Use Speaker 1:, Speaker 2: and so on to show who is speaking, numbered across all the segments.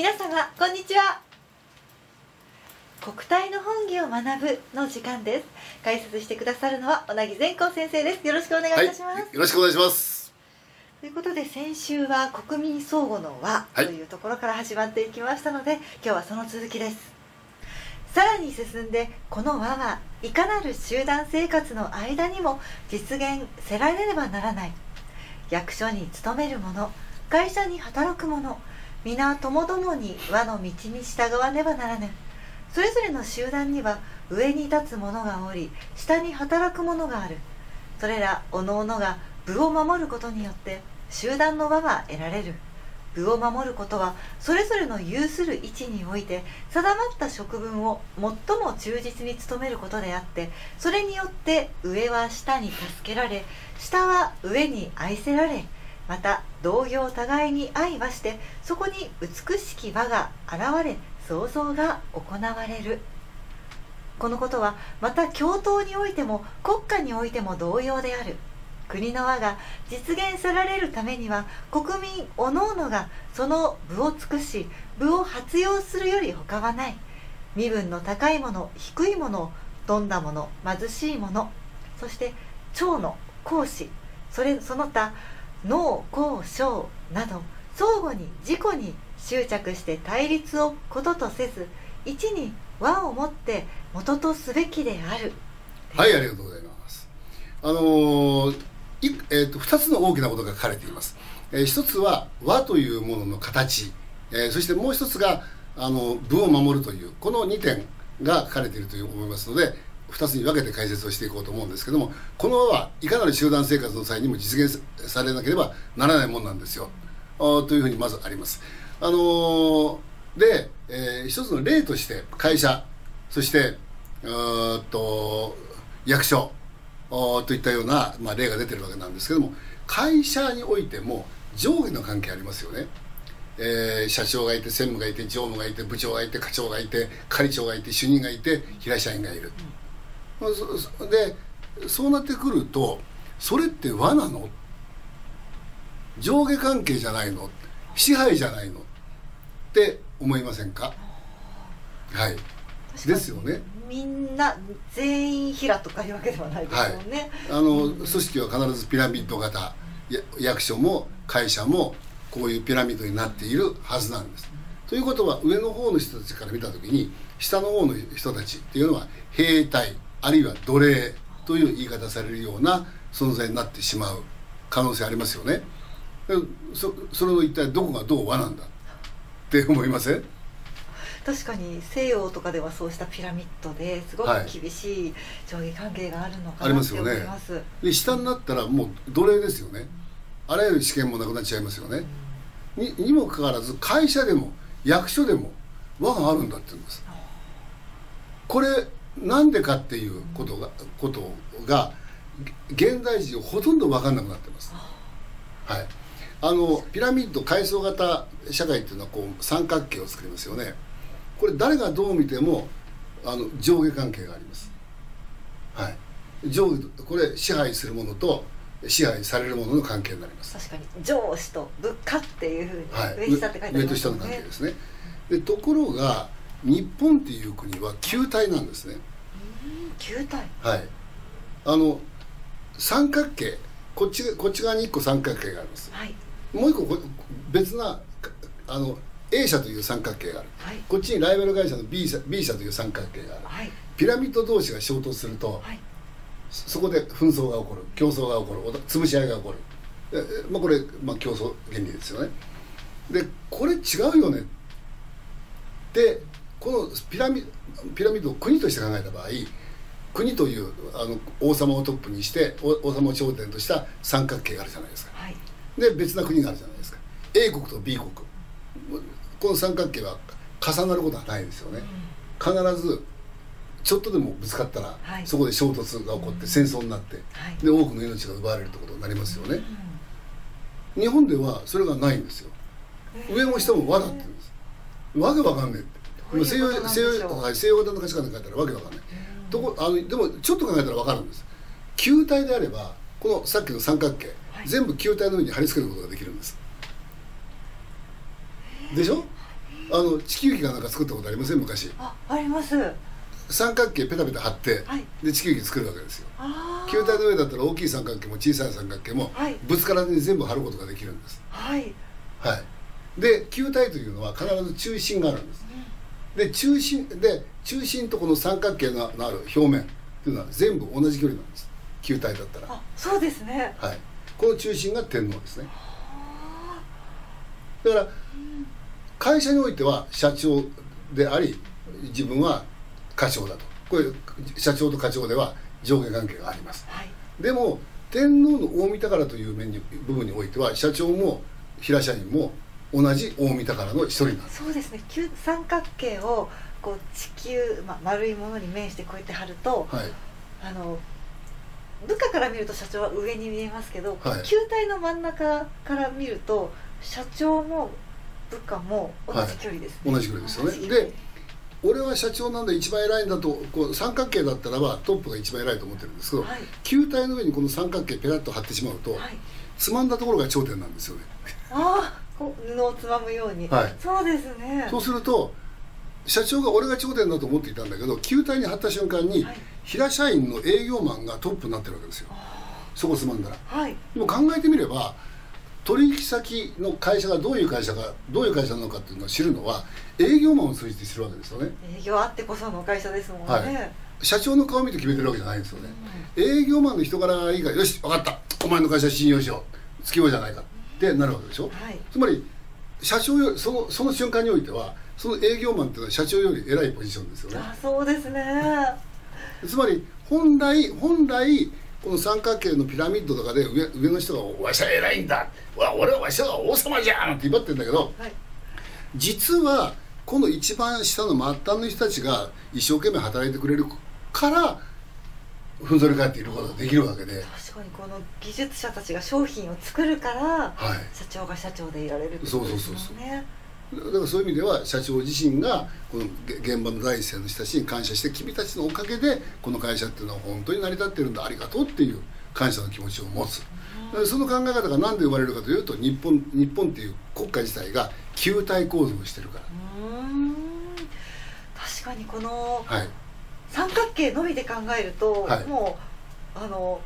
Speaker 1: 皆様こんにちは。国体の本義を学ぶの時間です。解説してくださるのは小木善光先生です。よろしくお願いいたします、はい、
Speaker 2: よろしくお願いします。
Speaker 1: ということで先週は国民相互の和というところから始まっていきましたので、はい、今日はその続きです。さらに進んでこの和はいかなる集団生活の間にも実現せられればならない。役所に勤める者会社に働く者皆ともどもに和の道に従わねばならぬ。それぞれの集団には上に立つ者がおり下に働く者がある。それらおのおのが部を守ることによって集団の輪は得られる。部を守ることはそれぞれの有する位置において定まった職分を最も忠実に務めることであってそれによって上は下に助けられ下は上に愛せられまた同業互いに愛はしてそこに美しき輪が現れ創造が行われる。このことはまた共闘においても国家においても同様である。国の輪が実現せられるためには国民おのおのがその部を尽くし部を活用するより他はない。身分の高いもの低いもの富んだもの貧しいものそして長の講師それその他脳高小など相互に自己に執着して対立をこととせず一に和をもって元とすべきである。
Speaker 2: はいありがとうございます。あのー、いえーと、2つの大きなことが書かれています、えー、1つは和というものの形、えー、そしてもう1つがあの部を守るというこの2点が書かれていると思いますので2つに分けて解説をしていこうと思うんですけどもこの輪はいかなる集団生活の際にも実現されなければならないものなんですよというふうにまずあります。あのー、で、えー、一つの例として会社そしてうと役所といったような、まあ、例が出てるわけなんですけども会社においても上下の関係ありますよね。えー、社長がいて専務がいて常務がいて部長がいて課長がいて係長がいて主任がいて平社員がいる、うん、でそうなってくるとそれって和なの？上下関係じゃないの？支配じゃないの？って思いませんか？はい。ですよね。
Speaker 1: みんな全員平とかいうわけではないですよね、
Speaker 2: はい、あの、組織は必ずピラミッド型役所も会社もこういうピラミッドになっているはずなんです、ということは上の方の人たちから見た時に下の方の人たちっていうのは兵隊あるいは奴隷という言い方されるような存在になってしまう可能性ありますよね。そそれの一体どこがどう和なんだって思いません？
Speaker 1: 確かに西洋とかではそうしたピラミッドですごく厳しい上下関係があるのかなと思います,、ね、
Speaker 2: で下になったらもう奴隷ですよね。あらゆる試験もなくなっちゃいますよね、うん、ににもかかわらず会社でも役所でも和があるんだって言うんです。これなんでかっていうことがことが現代人ほとんど分かんなくなってます。はい。あのピラミッド階層型社会っていうのはこう三角形を作りますよね。これ誰がどう見てもあの上下関係があります。はい。上下これ支配するものと支配されるものの関係になります。
Speaker 1: 確かに上司と部下っていうふうに、
Speaker 2: はい、上下って書いてありますね。上と下の関係ですね。でところが日本っていう国は球体なんですね。
Speaker 1: 球体。
Speaker 2: はい。あの三角形。こっちこっち側に1個三角形があります、はい、もう一個別なあの A 社という三角形がある、はい、こっちにライバル会社の B 社 B 社という三角形がある、はい、ピラミッド同士が衝突すると、はい、そこで紛争が起こる。競争が起こる。潰し合いが起こる。まあ、これ、まあ、競争原理ですよね。でこれ違うよねでこのピラミピラミッドを国として考えた場合国というあの王様をトップにして王様を頂点とした三角形があるじゃないですか、はい、で別な国があるじゃないですか。A 国と B 国。この三角形は重なることはないですよね、必ずちょっとでもぶつかったら、はい、そこで衝突が起こって戦争になって、はい、で多くの命が奪われるってことになりますよね、日本ではそれがないんですよ。上も下も和だって言うんです。わけわかんねえって西洋西洋西洋型の価値観で書いたらわけわかんない。とこあのでもちょっと考えたらわかるんです。球体であればこのさっきの三角形、はい、全部球体の上に貼り付けることができるんです。でしょ？あの地球儀かなんか作ったことありません？昔。
Speaker 1: ああります。
Speaker 2: 三角形ペタペタ貼って、はい、で地球儀作るわけですよ。球体の上だったら大きい三角形も小さい三角形も、ぶつからずに全部貼ることができるんです。
Speaker 1: はい。
Speaker 2: はい。で球体というのは必ず中心があるんです、で中心で中心とこの三角形のある表面っていうのは全部同じ距離なんです。球体だったら。あ
Speaker 1: そうですね。
Speaker 2: はい。この中心が天皇ですね。だから、会社においては社長であり自分は課長だと。これ社長と課長では上下関係があります、はい、でも天皇の大御宝という面に部分においては社長も平社員も同じ大御宝の一人なんで
Speaker 1: すそうですね。三角形をこう地球、まあ、丸いものに面してこうやって貼ると、はい、あの部下から見ると社長は上に見えますけど、はい、球体の真ん中から見ると社長も部下も同じ距離です、
Speaker 2: ね。はい、同じ距離ですよね。で俺は社長なんで一番偉いんだとこう三角形だったらばトップが一番偉いと思ってるんですけど、はい、球体の上にこの三角形ペラッと貼ってしまうと、はい、つまんだところが頂点なんですよね。
Speaker 1: ああ布をつまむように、はい、そうですね。
Speaker 2: そうすると社長が俺が頂点だと思っていたんだけど球体に貼った瞬間に、平社員の営業マンがトップになってるわけですよ。そこつまんだら、
Speaker 1: はい、
Speaker 2: でも考えてみれば取引先の会社がどういう会社かどういう会社なのかっていうのを知るのは営業マンを通じて知るわけですよね。
Speaker 1: 営業あってこその会社ですもんね、はい、
Speaker 2: 社長の顔見て決めてるわけじゃないんですよね、うん、営業マンの人柄がいいからよし分かった。お前の会社信用しよう。月夜じゃないかってなるわけでしょ、はい、つまり社長よそのその瞬間においてはその営業マンっていうのは社長より偉いポジションですよね。
Speaker 1: あそうですね。
Speaker 2: つまり本来本来この三角形のピラミッドとかで上上の人が「わしは偉いんだ。俺はわしは王様じゃん!」って威張ってるんだけど、はい、実はこの一番下の末端の人たちが一生懸命働いてくれるからふんぞり返っていることができるわけで。
Speaker 1: 確かにこの技術者たちが商品を作るから、はい、社長が社長でいられるってことですよね。そうそうそうそう。
Speaker 2: だからそういう意味では社長自身がこの現場の第一線の人たちに感謝して君たちのおかげでこの会社っていうのは本当に成り立ってるんだ。ありがとうっていう感謝の気持ちを持つ。その考え方が何で生まれるかというと日本日本っていう国家自体が球体構造をしてるから。
Speaker 1: 確かにこの三角形のみで考えると、はい、もうあの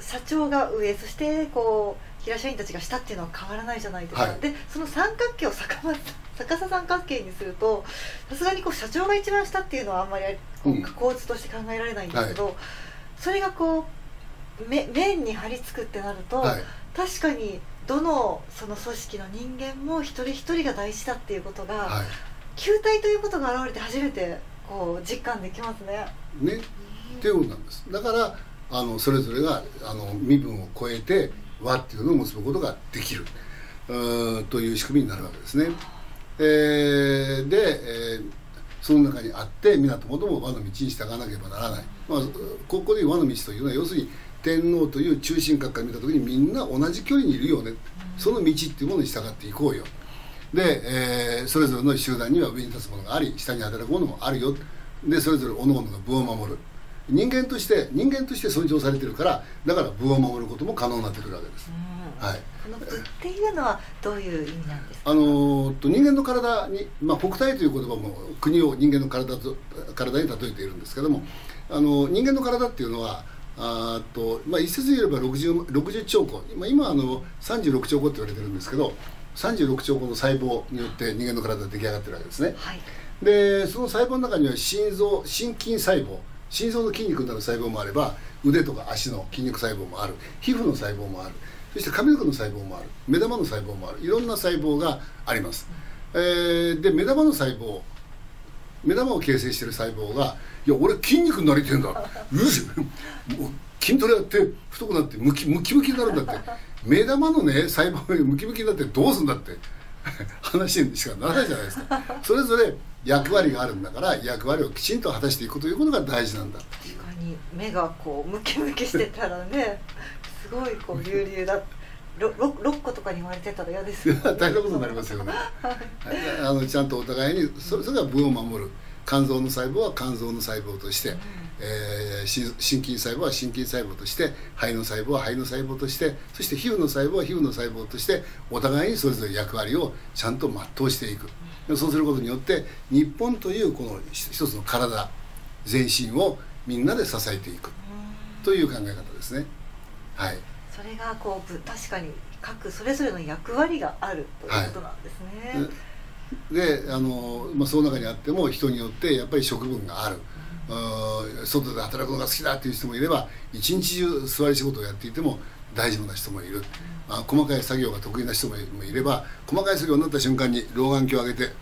Speaker 1: 社長が上そしてこう平社員たちがしたっていうのは変わらないじゃないですか、はい、でその三角形を逆 逆さ三角形にするとさすがにこう社長が一番下っていうのはあんまりこう構図として考えられないんですけど、うんはい、それがこうめ面に張り付くってなると、はい、確かにどのその組織の人間も一人一人が大事だっていうことが、はい、球体ということが現れて初めてこう実感できますね。
Speaker 2: ね、っていうことなんです。だからあのそれぞれがあの身分を超えて輪っていうのを結ぶことができるうという仕組みになるわけですね。えー、で、えー、その中にあって港もとも和の道に従わなければならない、まあ、ここで和の道というのは要するに天皇という中心閣から見た時にみんな同じ距離にいるよねその道っていうものに従っていこうよで、えー、それぞれの集団には上に立つものがあり下に働くものもあるよ。でそれぞれ各々が部を守る。人間として人間として尊重されてるからだから部を守ることも可能になってくるわけです、はい、
Speaker 1: この部っていうのはどういう意味なんですか？
Speaker 2: あのと人間の体に、まあ、国体という言葉も国を人間の体と体に例えているんですけどもあの人間の体っていうのはあと、まあ、一説で言えば 60, 60兆個今今あの36兆個って言われてるんですけど36兆個の細胞によって人間の体が出来上がってるわけですね、はい、でその細胞の中には心臓心筋細胞心臓の筋肉になる細胞もあれば腕とか足の筋肉細胞もある皮膚の細胞もあるそして髪の毛の細胞もある目玉の細胞もあるいろんな細胞があります、えー、で目玉の細胞目玉を形成している細胞が「いや俺筋肉になりてんだ。う筋トレやって太くなってムキムキムキになるんだって。目玉のね細胞がムキムキになってどうすんだって。話にしかならないじゃないですか。それぞれ役割があるんだから役割をきちんと果たしていくということが大事なんだ。
Speaker 1: 確かに目がこうムキムキしてたらねすごいこう隆々だ 6, 6個とかに言われてたら嫌ですよ、
Speaker 2: ね、大変なことになりますよね、はい、あのちゃんとお互いにそれそれが部を守る。肝臓の細胞は肝臓の細胞として、うん、えー、心筋細胞は心筋細胞として肺の細胞は肺の細胞としてそして皮膚の細胞は皮膚の細胞としてお互いにそれぞれ役割をちゃんと全うしていく、うん、そうすることによって日本というこの一つの体全身をみんなで支えていく。という考え方ですね。はい、
Speaker 1: それがこう確かに各それぞれの役割があるということなんですね。はい。
Speaker 2: であの、まあ、その中にあっても人によってやっぱり食分がある、うん、外で働くのが好きだっていう人もいれば一日中座り仕事をやっていても大丈夫な人もいる、あ細かい作業が得意な人もいれば細かい作業になった瞬間に老眼鏡を上げて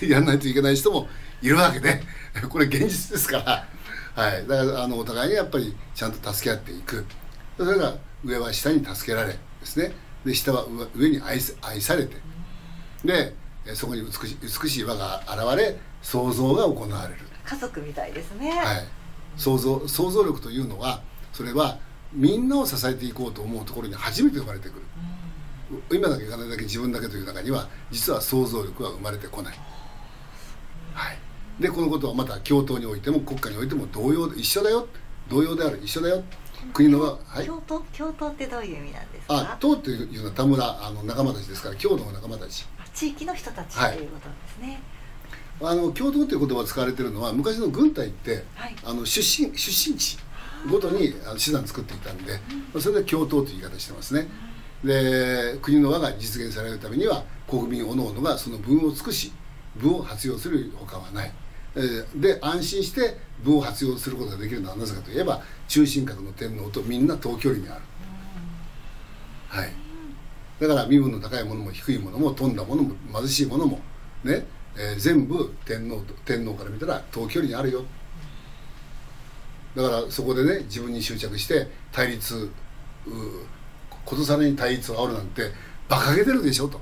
Speaker 2: でやらないといけない人もいるわけでこれ現実ですから、はい、だからあのお互いにやっぱりちゃんと助け合っていくそれが上は下に助けられですね。で下は上に愛愛されて。でそこに美し美しい輪が現れ想像が行われる。
Speaker 1: 家族みたいですね。
Speaker 2: はい。想像想像力というのはそれはみんなを支えていこうと思うところに初めて生まれてくる、うん、今だけ金だけ自分だけという中には実は想像力は生まれてこない。はい。でこのことはまた共闘においても国家においても同様一緒だよ。同様である一緒だよ
Speaker 1: 国のは、はい、京都京都ってどういう意味なんですか？
Speaker 2: あ党っていうのは田村あの仲間たちですから京都の仲間たち。
Speaker 1: 地域の人たちということですね、
Speaker 2: はい、あの共同という言葉が使われているのは昔の軍隊って、はい、あの出身出身地ごとにあの手段作っていたんで、うん、それで共闘という言い方してますね、うん、で国の輪が実現されるためには国民おのおのがその分を尽くし分を活用するほかはないで安心して分を活用することができるのはなぜかといえば中心核の天皇とみんな等距離にある、うん、はい。だから身分の高いものも低いものも富んだものも貧しいものもね、えー、全部天皇と天皇から見たら遠距離にあるよ。だからそこでね自分に執着して対立ことさらに対立を煽るなんて馬鹿げてるでしょと。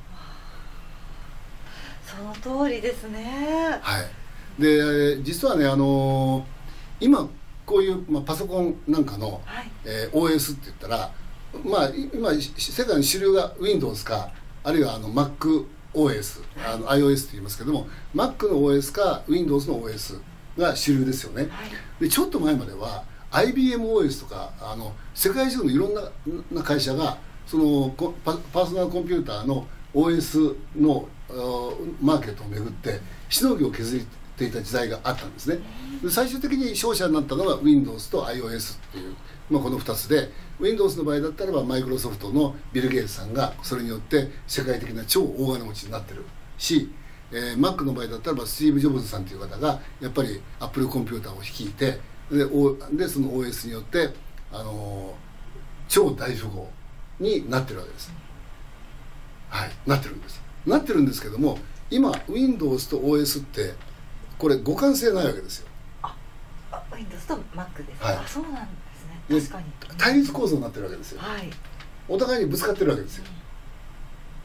Speaker 1: その通りですね。
Speaker 2: はいで実はねあのー、今こういう、まあ、パソコンなんかの、はい、えー、OS って言ったらまあ今世界の主流が Windows かあるいはあの MacOS あの iOS と言いますけども Mac の OS か Windows の OS が主流ですよね、でちょっと前までは IBMOS とかあの世界中のいろんなな会社がそのパパーソナルコンピューターの OS のマーケットをめぐってしのぎを削ていた時代があったんですね。最終的に勝者になったのが Windows と iOS っていうまあ、この2つで Windows の場合だったらばマイクロソフトのビル・ゲイツさんがそれによって世界的な超大金持ちになってるし、えー、Mac の場合だったらばスティーブ・ジョブズさんという方がやっぱりアップルコンピューターを率いてででその OS によって、あのー、超大富豪になってるわけです。はいなってるんです。なってるんですけども今 Windows と OS ってこれ互換性ないわけですよ。
Speaker 1: あ Windows と Mac ですか、はい、あそうなん
Speaker 2: 対立構造になってるわけですよ、はい、お互いにぶつかってるわけですよ、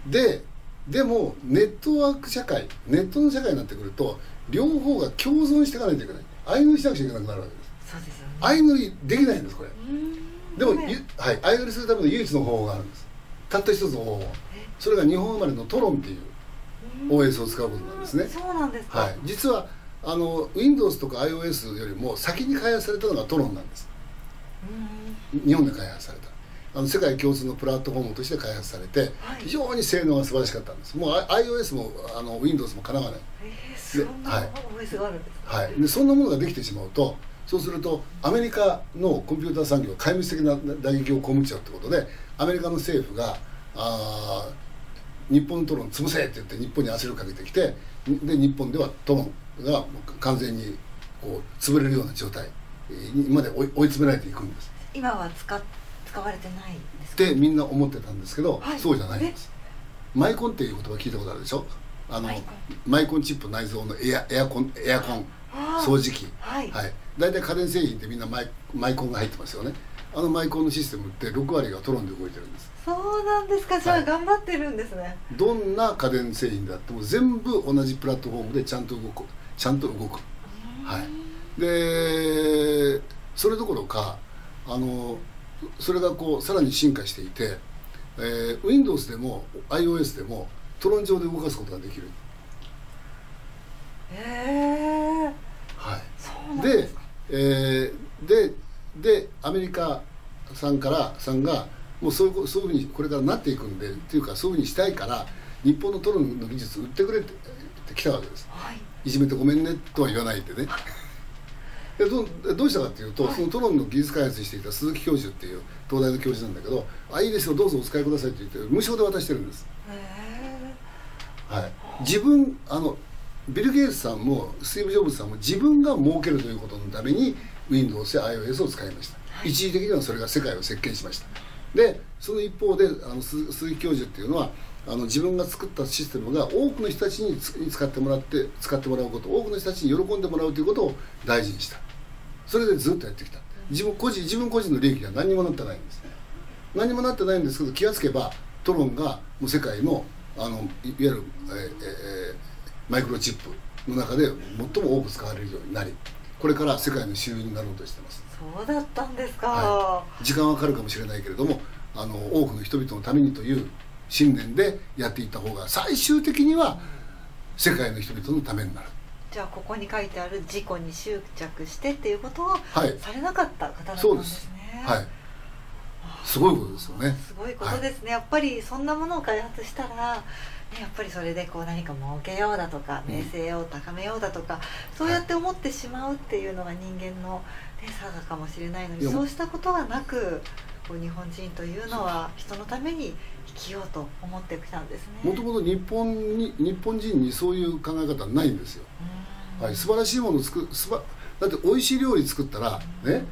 Speaker 2: うん、ででもネットワーク社会ネットの社会になってくると両方が共存していかないといけない。相乗りしなくちゃいけなくなるわけです。
Speaker 1: そうですよ、ね、
Speaker 2: 相乗りできないんですこれ。でも、ね、はい、相乗りするための唯一の方法があるんです。たった一つの方法それが日本生まれのトロンっていう OS を使うことなんですね。
Speaker 1: そうなんですか、
Speaker 2: はい、実はあの Windows とか iOS よりも先に開発されたのがトロンなんです。日本で開発された。あの世界共通のプラットフォームとして開発されて、非常に性能が素晴らしかったんです。もう iOS もあの Windows もかなわない、
Speaker 1: えー、そんな OS があるんです
Speaker 2: か、はい、でそんなものができてしまうとそうするとアメリカのコンピューター産業が壊滅的な打撃を被っちゃうってことでアメリカの政府があ日本のトロン潰せって言って日本に圧力かけてきてで日本ではトロンが完全にこう潰れるような状態まで追い詰められていくんです。
Speaker 1: 今は使使われてない
Speaker 2: ですってみんな思ってたんですけど、はい、そうじゃないんです。マイコンっていう言葉聞いたことあるでしょ？あのマイコン。チップ内蔵のエアエアコンエアコン掃除機。はい、はい、大体家電製品ってみんなマイマイコンが入ってますよね。あのマイコンのシステムって6割がトロンで動いてるんです。
Speaker 1: そうなんですか。じゃあ頑張ってるんですね、はい、
Speaker 2: どんな家電製品であっても全部同じプラットフォームでちゃんと動くちゃんと動く。はい。でそれどころかあのそれがこうさらに進化していて、えー、Windows でも iOS でもトロン上で動かすことができる。
Speaker 1: へえ
Speaker 2: はい。でえー、ででアメリカさんからさんがもうそういうそういうふうにこれからなっていくんでっていうかそういうふうにしたいから日本のトロンの技術売ってくれって来たわけです、はい、いじめてごめんねとは言わないでね。でどどうしたかっていうと、はい、そのトロンの技術開発していた鈴木教授っていう東大の教授なんだけど「あいいですよどうぞお使いください」って言って無償で渡してるんです。はい、自分あのビル・ゲイツさんもスティーブ・ジョブズさんも自分が儲けるということのために Windows や iOS を使いました、はい、一時的にはそれが世界を席巻しました。でその一方であの鈴木教授っていうのはあの自分が作ったシステムが多くの人たちに使ってもらって使ってもらうこと多くの人たちに喜んでもらうということを大事にした。それでずっとやってきた。自分個人自分個人の利益が何にもなってないんです何にもなってないんですけど気がつけばトロンがもう世界のあのいわゆる、えーえー、マイクロチップの中で最も多く使われるようになりこれから世界の主流になろうとしてます。
Speaker 1: そうだったんですか、
Speaker 2: はい、時間はかかるかもしれないけれどもあの多くの人々のためにという信念でやっていった方が最終的には世界の人々のためになる。
Speaker 1: じゃあここに書いてある事故に執着してっていうことをされなかった方だったんですね、
Speaker 2: はい、はい。すごいことですよね。
Speaker 1: すごいことですね、はい、やっぱりそんなものを開発したら、ね、やっぱりそれでこう何か儲けようだとか名声を高めようだとか、うん、そうやって思ってしまうっていうのが人間の、ね、差がかもしれないのにそうしたことはなくこう日本人というのは人のために生きようと思ってきたんですね。
Speaker 2: もともと日本に日本人にそういう考え方はないんですよ、はい、素晴らしいものを作すばだって美味しい料理作ったらね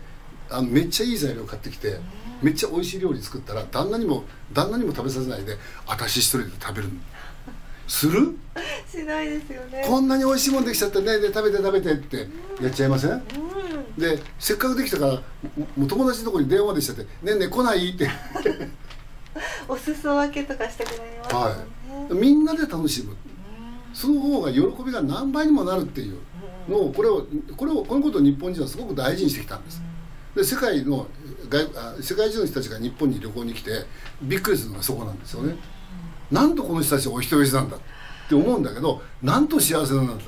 Speaker 2: あのめっちゃいい材料買ってきてめっちゃ美味しい料理作ったら旦那にも旦那にも食べさせないで私一人で食べるする？
Speaker 1: しないですよね。
Speaker 2: こんなに美味しいもんできちゃってねで食べて食べてってやっちゃいません、うん、でせっかくできたからもう友達のとこに電話でしちゃって「ねえねえ来ない?」って。
Speaker 1: お裾分けとかしてくれます、ね、は
Speaker 2: い。みんなで楽しむ。その方が喜びが何倍にもなるっていう。のをこれをこれをこのことを日本人はすごく大事にしてきたんです。で世界の外世界中の人たちが日本に旅行に来てびっくりするのがそこなんですよね、なんとこの人たちお人よしなんだって思うんだけどなんと幸せなんだって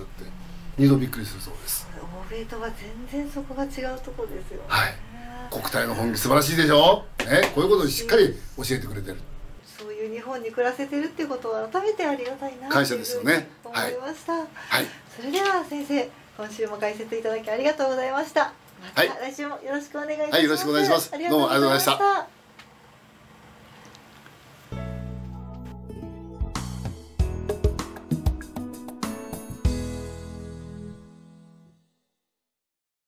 Speaker 2: 二度びっくりするそうです
Speaker 1: 欧米とは全然そこが違うとこですよ、
Speaker 2: はい。国体の本気素晴らしいでしょ、ね、こういうことをしっかり教えてくれてる。
Speaker 1: そういう日本に暮らせてるっていうことは改めてありがたいな
Speaker 2: 感謝ですよね。
Speaker 1: 思いました、はい、はい、それでは先生今週も解説いただきありがとうございました。また来週もよろしくお願いします、
Speaker 2: はい、よろしくお願いします。どうもありがとうございました